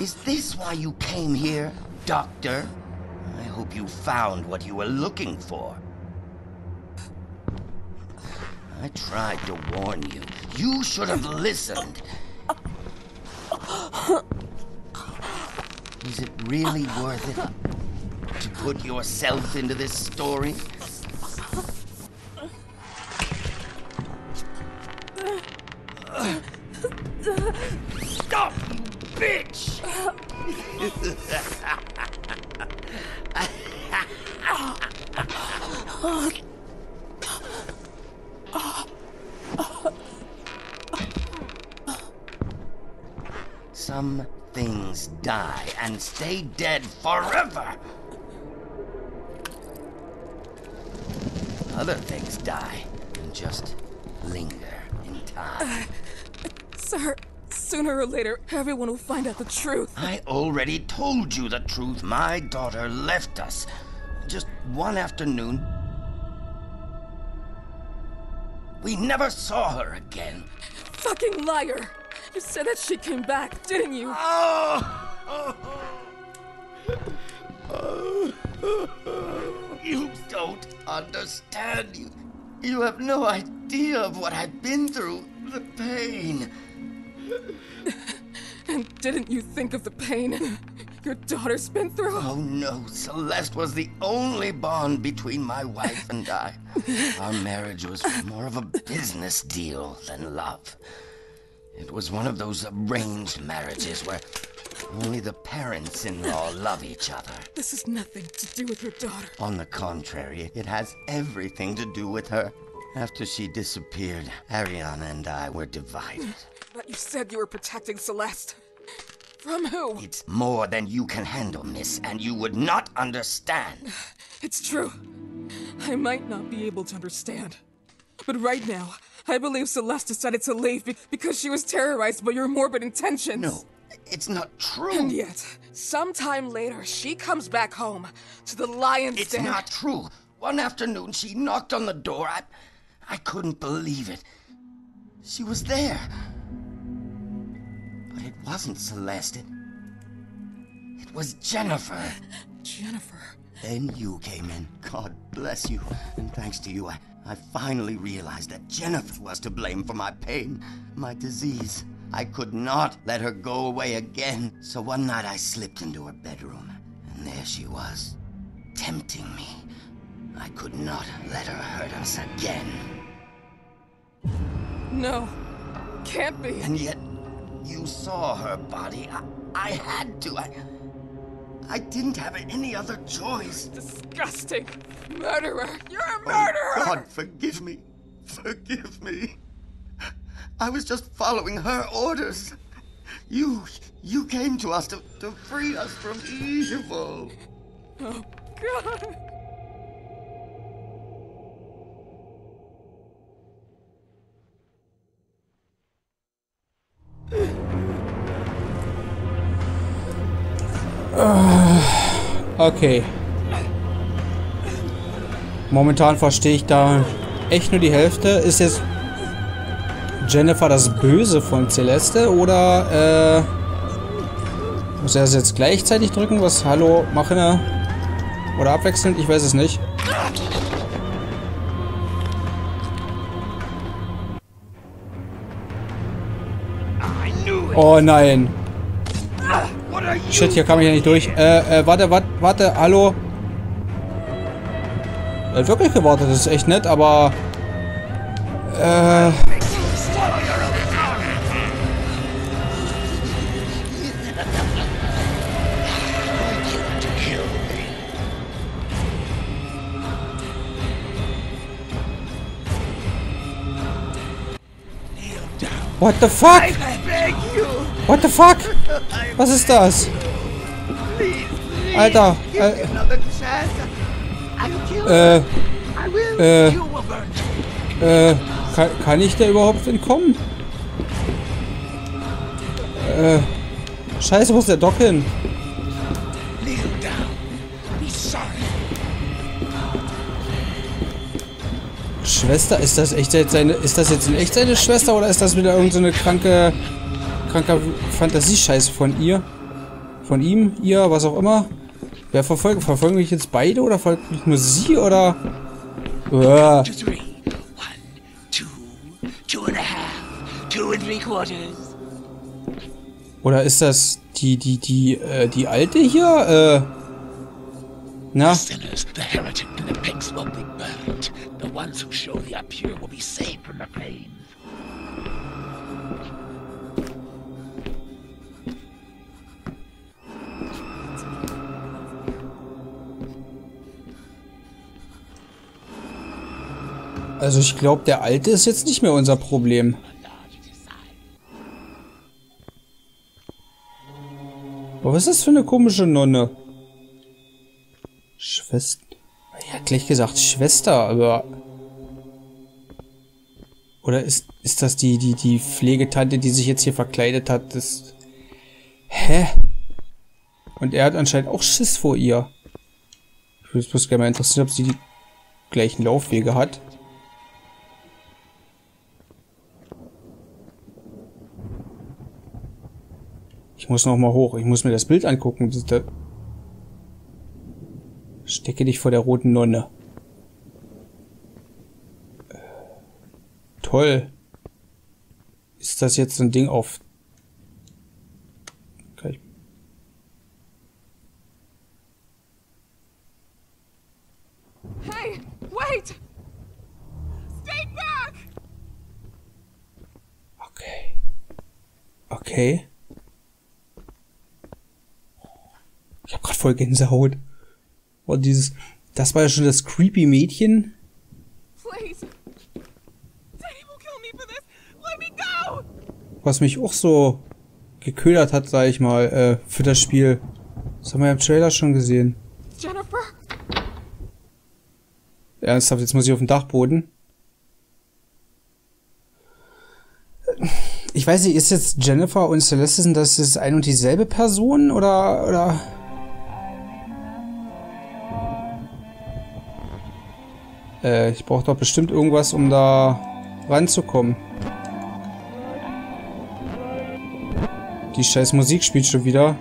Is this why you came here, Doctor? I hope you found what you were looking for. I tried to warn you. You should have listened. Is it really worth it to put yourself into this story? Some things die and stay dead forever. Other things die and just linger in time. Uh, sir, sooner or later, everyone will find out the truth. I already told you the truth. My daughter left us just one afternoon. We never saw her again. Fucking liar! You said that she came back, didn't you? Oh! oh. You don't understand. You, you have no idea of what I've been through. The pain. And didn't you think of the pain your daughter's been through? Oh no, Celeste was the only bond between my wife and I. Our marriage was more of a business deal than love. It was one of those arranged marriages where only the parents in law love each other. This has nothing to do with your daughter. On the contrary, it has everything to do with her. After she disappeared, Ariana and I were divided. But you said you were protecting Celeste. From who? It's more than you can handle, miss, and you would not understand. It's true. I might not be able to understand. But right now, I believe Celeste decided to leave be- because she was terrorized by your morbid intentions. No, it's not true. And yet, sometime later, she comes back home to the lion's den. It's den. not true. One afternoon, she knocked on the door. I, I couldn't believe it. She was there. But it wasn't Celeste. It, it was Jennifer. Jennifer. Then you came in. God bless you. And thanks to you, I, I finally realized that Jennifer was to blame for my pain, my disease. I could not let her go away again. So one night I slipped into her bedroom, and there she was, tempting me. I could not let her hurt us again. No. Can't be. And yet, you saw her body. I, I had to. I, I didn't have any other choice. Disgusting. Murderer. You're a oh, murderer. Oh, God, forgive me. Forgive me. I was just following her orders. You, you came to us to, to free us from evil. Oh, God. Okay. Momentan verstehe ich da echt nur die Hälfte. Ist jetzt Jennifer das Böse von Celeste oder äh, muss er es jetzt gleichzeitig drücken? Was? Hallo, machen er? Oder abwechselnd? Ich weiß es nicht. Oh nein. Shit, hier kam ich ja nicht durch. Äh, äh, warte, warte, warte, hallo. Er hat wirklich gewartet, das ist echt nett, aber... Äh... What the fuck? What the fuck? Was ist das? Alter, äh, äh, äh, äh, kann, kann ich da überhaupt entkommen? Äh, scheiße, wo ist der Doc hin? Schwester, ist das echt jetzt seine, ist das jetzt in echt seine Schwester oder ist das wieder irgendeine so kranke kranker Fantasiescheiß von ihr. Von ihm, ihr, was auch immer. Wer verfolgt? Verfolgen mich jetzt beide oder verfolgt mich nur sie oder? Uah. Oder ist das die, die, die, äh, die alte hier? Äh. Na? The Also ich glaube, der alte ist jetzt nicht mehr unser Problem. Aber was ist das für eine komische Nonne? Schwester. Ja, gleich gesagt Schwester, aber... Oder ist, ist das die, die, die Pflegetante, die sich jetzt hier verkleidet hat? Das... Hä? Und er hat anscheinend auch Schiss vor ihr. Ich würde es bloß gerne mal interessieren, ob sie die gleichen Laufwege hat. Ich muss noch mal hoch. Ich muss mir das Bild angucken. Stecke dich vor der roten Nonne. Äh, toll. Ist das jetzt so ein Ding auf... Kann ich... Hey, wait! Stay back! Okay. Okay. Ich hab grad voll Gänsehaut. Und dieses... Das war ja schon das creepy Mädchen. Was mich auch so geködert hat, sag ich mal, äh, für das Spiel. Das haben wir ja im Trailer schon gesehen. Jennifer? Ernsthaft, jetzt muss ich auf den Dachboden. Ich weiß nicht, ist jetzt Jennifer und Celeste, sind das ist ein und dieselbe Person oder, oder? Äh, ich brauche doch bestimmt irgendwas, um da ranzukommen. Die scheiß Musik spielt schon wieder.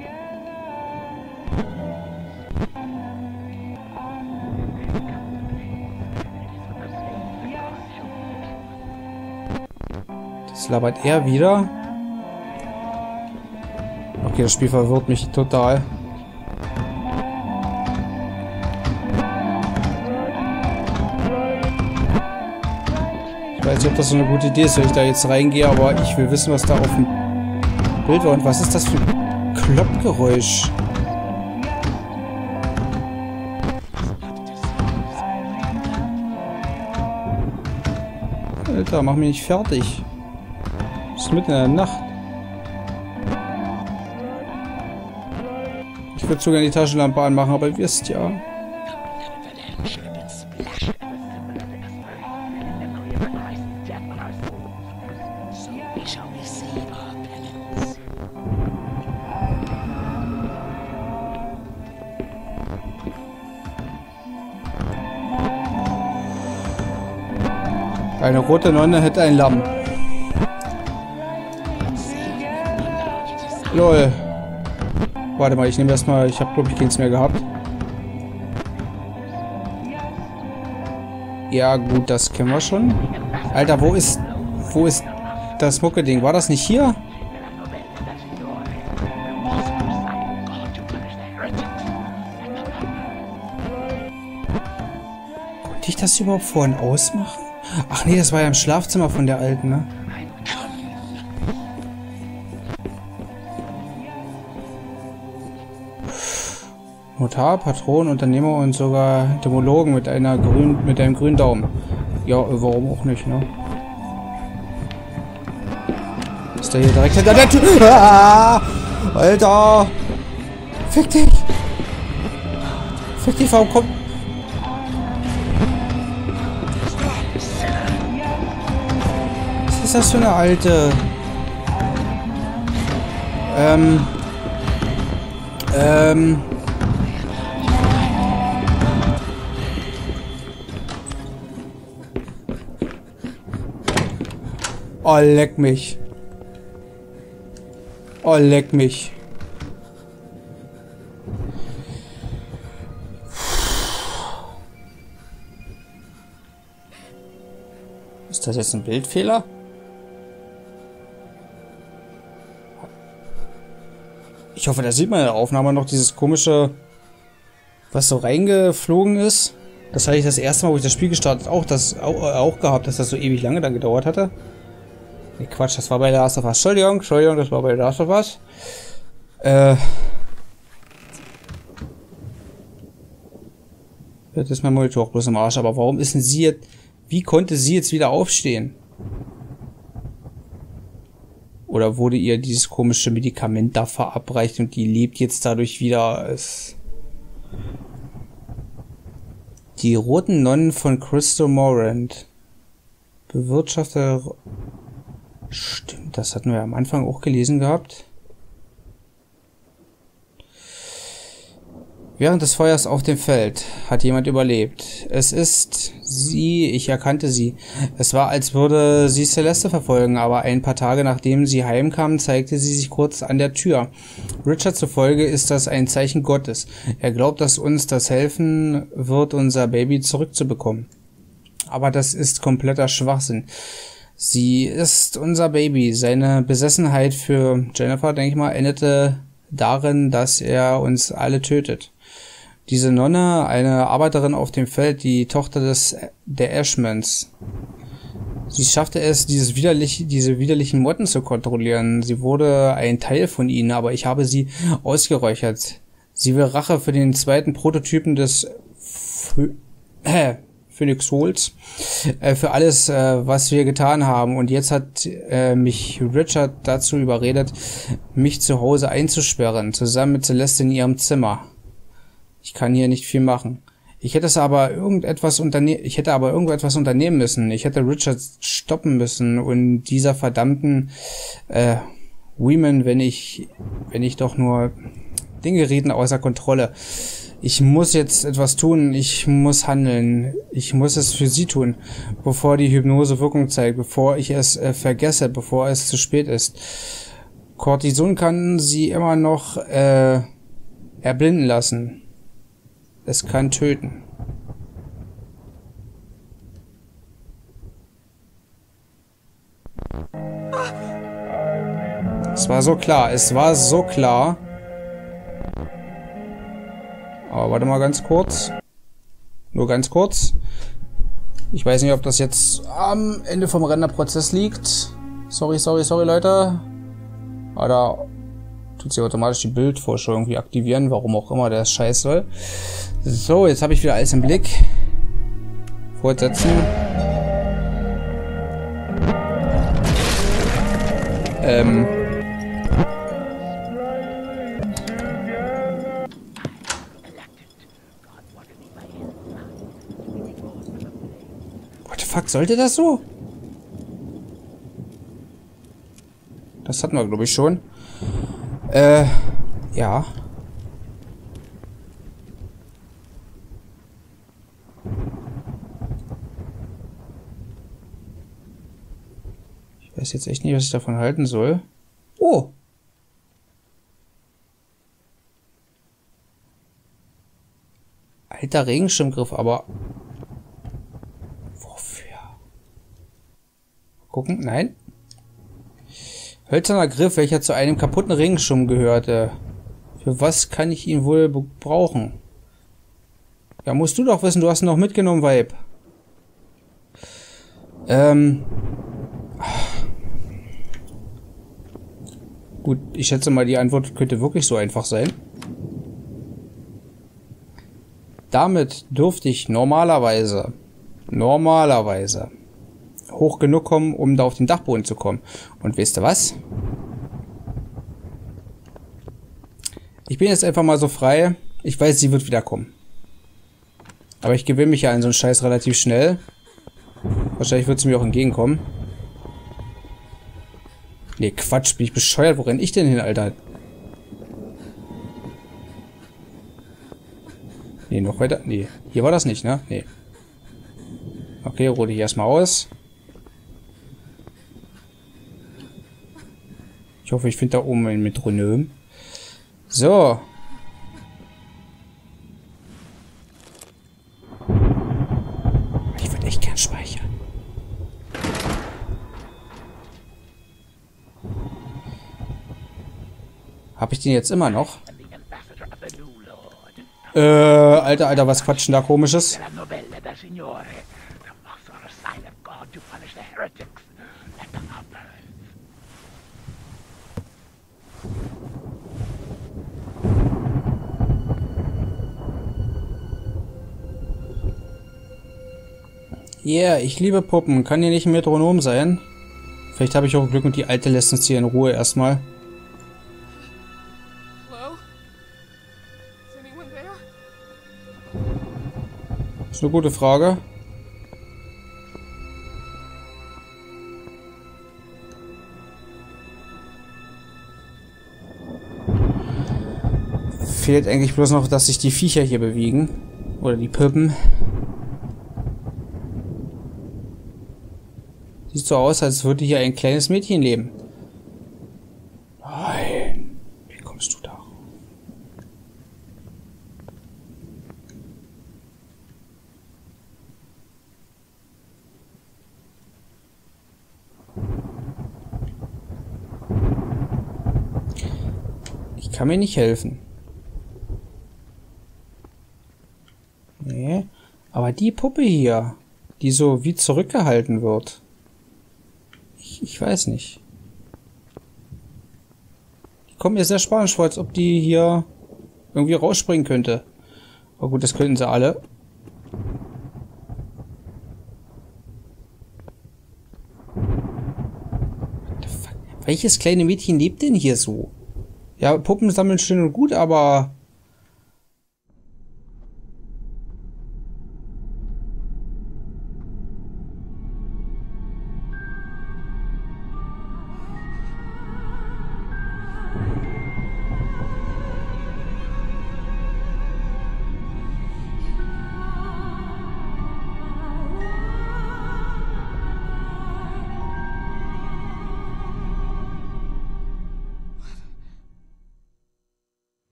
Das labert er wieder. Okay, das Spiel verwirrt mich total. Weiß nicht, ob das so eine gute Idee ist, wenn ich da jetzt reingehe, aber ich will wissen, was da auf dem Bild war. Und was ist das für ein Kloppgeräusch? Alter, mach mich nicht fertig. Es ist mitten in der Nacht. Ich würde sogar die Taschenlampe anmachen, aber ihr wisst ja. Eine rote Nonne hätte ein Lamm. Lol. Warte mal, ich nehme erstmal. Ich habe, glaube ich, keins mehr gehabt. Ja, gut, das kennen wir schon. Alter, wo ist. Wo ist das Mucke-Ding? War das nicht hier? Konnte ich das überhaupt vorhin ausmachen? Ach nee, das war ja im Schlafzimmer von der Alten, ne? Notar, Patron, Unternehmer und sogar Demologen mit einer grün, mit einem grünen Daumen. Ja, warum auch nicht, ne? Ist der hier direkt hinter der Tür? Ah, Alter! Fick dich! Fick dich, warum kommt... ist das für eine alte? Ähm... Ähm... Oh, leck mich. Oh, leck mich. Ist das jetzt ein Bildfehler? Ich hoffe, da sieht man in der Aufnahme noch dieses komische, was so reingeflogen ist. Das hatte ich das erste Mal, wo ich das Spiel gestartet auch, das, auch, auch gehabt, dass das so ewig lange dann gedauert hatte. Nee, Quatsch, das war bei Last of Us. Entschuldigung, Entschuldigung, das war bei Last of Us. Äh. Jetzt ist mein Monitor auch bloß im Arsch, aber warum ist denn sie jetzt... Wie konnte sie jetzt wieder aufstehen? Oder wurde ihr dieses komische Medikament da verabreicht und die lebt jetzt dadurch wieder? Es die roten Nonnen von Crystal Morant. Bewirtschafter. Stimmt, das hatten wir am Anfang auch gelesen gehabt. Während des Feuers auf dem Feld hat jemand überlebt. Es ist sie, ich erkannte sie. Es war, als würde sie Celeste verfolgen, aber ein paar Tage nachdem sie heimkam, zeigte sie sich kurz an der Tür. Richard zufolge ist das ein Zeichen Gottes. Er glaubt, dass uns das helfen wird, unser Baby zurückzubekommen. Aber das ist kompletter Schwachsinn. Sie ist unser Baby. Seine Besessenheit für Jennifer, denke ich mal, endete darin, dass er uns alle tötet diese Nonne, eine Arbeiterin auf dem Feld, die Tochter des der Ashmans. Sie schaffte es, dieses widerlich, diese widerlichen Motten zu kontrollieren. Sie wurde ein Teil von ihnen, aber ich habe sie ausgeräuchert. Sie will Rache für den zweiten Prototypen des Ph äh, Phoenix Holes, äh, für alles, äh, was wir getan haben. Und jetzt hat äh, mich Richard dazu überredet, mich zu Hause einzusperren, zusammen mit Celeste in ihrem Zimmer. Ich kann hier nicht viel machen. Ich hätte es aber irgendetwas unternehmen, ich hätte aber irgendetwas unternehmen müssen. Ich hätte Richard stoppen müssen und dieser verdammten äh, Women, wenn ich, wenn ich doch nur Dinge reden außer Kontrolle. Ich muss jetzt etwas tun, ich muss handeln, ich muss es für sie tun, bevor die Hypnose Wirkung zeigt, bevor ich es äh, vergesse, bevor es zu spät ist. Cortison kann sie immer noch äh, erblinden lassen. Es kann töten. Es war so klar, es war so klar. Aber warte mal ganz kurz. Nur ganz kurz. Ich weiß nicht, ob das jetzt am Ende vom Renderprozess liegt. Sorry, sorry, sorry, Leute. Aber tut sie automatisch die Bildvorschau irgendwie aktivieren, warum auch immer der Scheiß soll. So, jetzt habe ich wieder alles im Blick. Fortsetzen. Ähm. What the fuck, sollte das so? Das hatten wir, glaube ich, schon. Äh, ja. Jetzt echt nicht, was ich davon halten soll. Oh! Alter Regenschirmgriff, aber... Wofür? Gucken, nein. Hölzerner Griff, welcher zu einem kaputten Regenschirm gehörte. Für was kann ich ihn wohl brauchen? Ja, musst du doch wissen, du hast ihn noch mitgenommen, Weib. Ähm. Gut, ich schätze mal, die Antwort könnte wirklich so einfach sein. Damit dürfte ich normalerweise, normalerweise hoch genug kommen, um da auf den Dachboden zu kommen. Und wisst ihr was? Ich bin jetzt einfach mal so frei. Ich weiß, sie wird wieder kommen. Aber ich gewöhne mich ja an so einen Scheiß relativ schnell. Wahrscheinlich wird sie mir auch entgegenkommen. Nee, Quatsch, bin ich bescheuert? Wo renn ich denn hin, Alter? Nee, noch weiter? Nee, hier war das nicht, ne? Nee. Okay, ruhe ich erstmal aus. Ich hoffe, ich finde da oben ein Metronom. So. Hab ich den jetzt immer noch? Äh, Alter, Alter, was quatschen da komisches? Yeah, ich liebe Puppen. Kann hier nicht ein Metronom sein? Vielleicht habe ich auch Glück und die Alte lässt uns hier in Ruhe erstmal. Eine gute Frage. Fehlt eigentlich bloß noch, dass sich die Viecher hier bewegen. Oder die Puppen. Sieht so aus, als würde hier ein kleines Mädchen leben. Nein. Wie kommst du da? Ich kann mir nicht helfen. Nee. Aber die Puppe hier, die so wie zurückgehalten wird. Ich, ich weiß nicht. Die kommen mir sehr spanisch vor, als ob die hier irgendwie rausspringen könnte. Aber gut, das könnten sie alle. Welches kleine Mädchen lebt denn hier so? Ja, Puppen sammeln schön und gut, aber...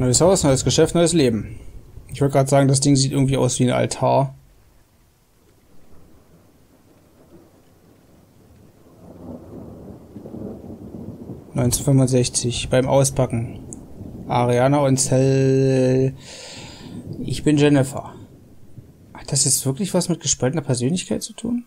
Neues Haus, neues Geschäft, neues Leben. Ich wollte gerade sagen, das Ding sieht irgendwie aus wie ein Altar. ...1965, beim Auspacken. Ariana und Cell... Ich bin Jennifer. Hat das jetzt wirklich was mit gespaltener Persönlichkeit zu tun?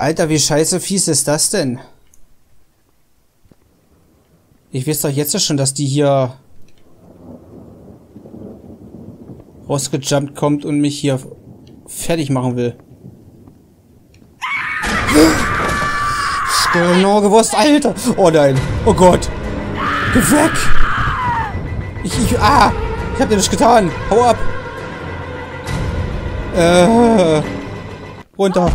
Alter, wie scheiße fies ist das denn? Ich weiß doch jetzt schon, dass die hier rausgejumpt kommt und mich hier fertig machen will. Genau gewusst, Alter. Oh nein. Oh Gott. Geh weg. Ich, ich, ah. Ich hab dir nichts getan. Hau ab. Äh. Runter.